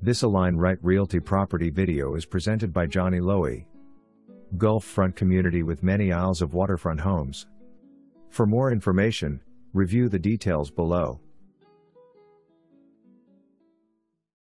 This Align Right Realty property video is presented by Johnny Loewy. Gulf front community with many isles of waterfront homes. For more information, review the details below.